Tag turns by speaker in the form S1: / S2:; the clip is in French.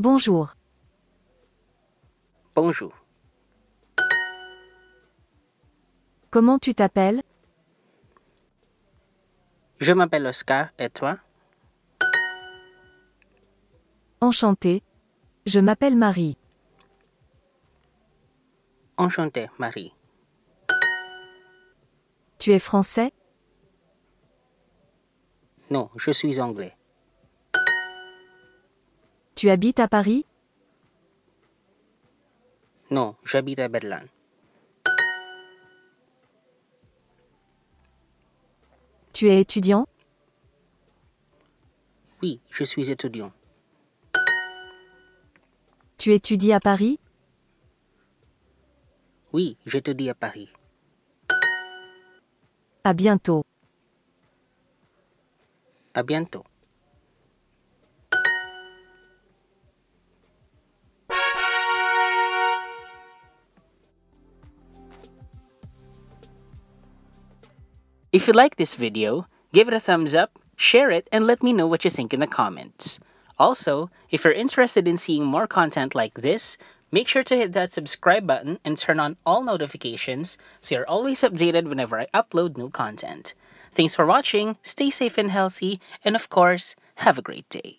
S1: Bonjour.
S2: Bonjour.
S1: Comment tu t'appelles?
S2: Je m'appelle Oscar et toi?
S1: Enchanté. Je m'appelle Marie.
S2: Enchanté, Marie.
S1: Tu es français?
S2: Non, je suis anglais.
S1: Tu habites à Paris?
S2: Non, j'habite à Berlin.
S1: Tu es étudiant?
S2: Oui, je suis étudiant.
S1: Tu étudies à Paris?
S2: Oui, j'étudie à Paris.
S1: À bientôt.
S2: À bientôt. If you like this video, give it a thumbs up, share it, and let me know what you think in the comments. Also, if you're interested in seeing more content like this, make sure to hit that subscribe button and turn on all notifications so you're always updated whenever I upload new content. Thanks for watching, stay safe and healthy, and of course, have a great day.